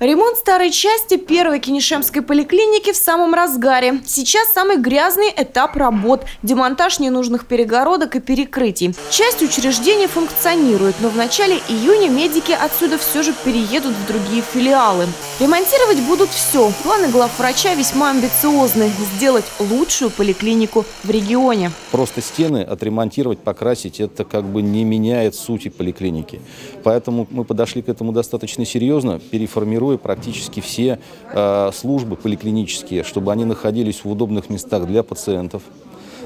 Ремонт старой части первой Кенишемской поликлиники в самом разгаре. Сейчас самый грязный этап работ – демонтаж ненужных перегородок и перекрытий. Часть учреждения функционирует, но в начале июня медики отсюда все же переедут в другие филиалы. Ремонтировать будут все. Планы главврача весьма амбициозны – сделать лучшую поликлинику в регионе. Просто стены отремонтировать, покрасить – это как бы не меняет сути поликлиники. Поэтому мы подошли к этому достаточно серьезно, переформируем формируя практически все э, службы поликлинические, чтобы они находились в удобных местах для пациентов.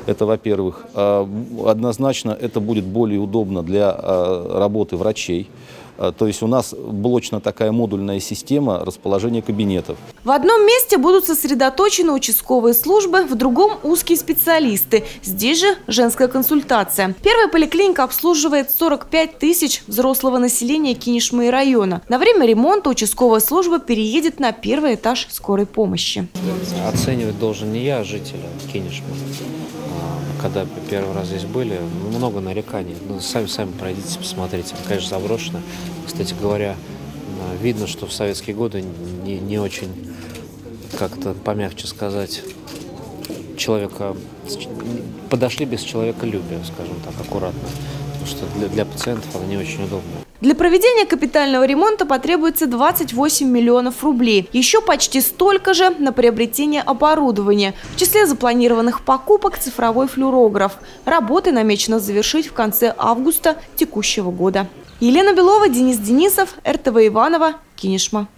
Это, во-первых. Э, однозначно это будет более удобно для э, работы врачей. Э, то есть у нас блочно такая модульная система расположения кабинетов. В одном месте будут сосредоточены участковые службы, в другом – узкие специалисты. Здесь же женская консультация. Первая поликлиника обслуживает 45 тысяч взрослого населения Кинешмы района. На время ремонта участковая служба переедет на первый этаж скорой помощи. Оценивать должен не я, а житель Кинешмы когда первый раз здесь были, много нареканий. Ну, сами, сами пройдите, посмотрите. Конечно, заброшено. Кстати говоря, видно, что в советские годы не, не очень, как-то помягче сказать, человека подошли без человеколюбия, скажем так, аккуратно. Потому что для, для пациентов это не очень удобно. Для проведения капитального ремонта потребуется 28 миллионов рублей. Еще почти столько же на приобретение оборудования. В числе запланированных покупок цифровой флюорограф. Работы намечено завершить в конце августа текущего года. Елена Белова, Денис Денисов, РТВ Иванова, Кинешма.